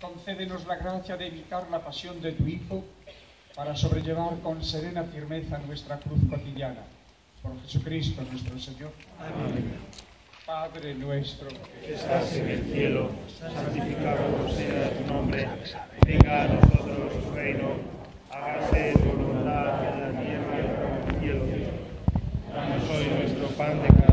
concédenos la gracia de imitar la pasión de tu Hijo para sobrellevar con serena firmeza nuestra cruz cotidiana. Por Jesucristo nuestro Señor. Amén. Padre nuestro, que estás en el cielo, santificado sea tu nombre, venga a nosotros tu reino, hágase tu voluntad en la tierra como en el cielo. Danos hoy nuestro pan de cada